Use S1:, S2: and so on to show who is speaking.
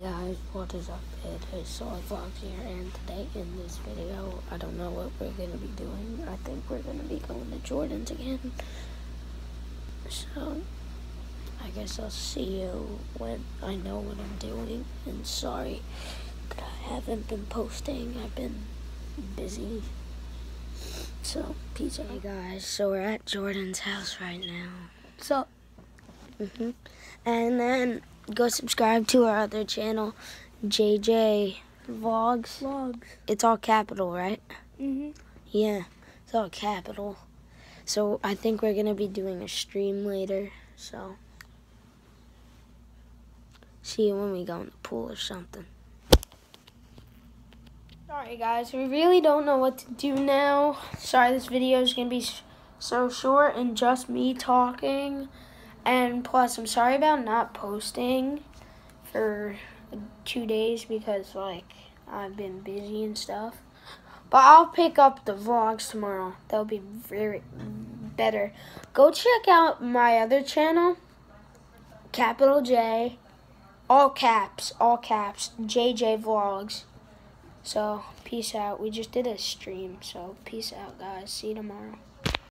S1: guys, what is up? It is Sully Vlogs here, and today in this video, I don't know what we're going to be doing. I think we're going to be going to Jordan's again. So, I guess I'll see you when I know what I'm doing. And sorry that I haven't been posting. I've been busy. So, peace out. Hey guys, so we're at Jordan's house right now. So, mm-hmm. And then go subscribe to our other channel, JJ Vlogs.
S2: Vlogs.
S1: It's all capital, right?
S2: Mm-hmm.
S1: Yeah, it's all capital. So I think we're gonna be doing a stream later. So see you when we go in the pool or something. Sorry guys, we really don't know what to do now. Sorry, this video is gonna be so short and just me talking. And plus, I'm sorry about not posting for two days because, like, I've been busy and stuff. But I'll pick up the vlogs tomorrow. That'll be very better. Go check out my other channel, capital J, all caps, all caps, JJ Vlogs. So, peace out. We just did a stream, so peace out, guys. See you tomorrow.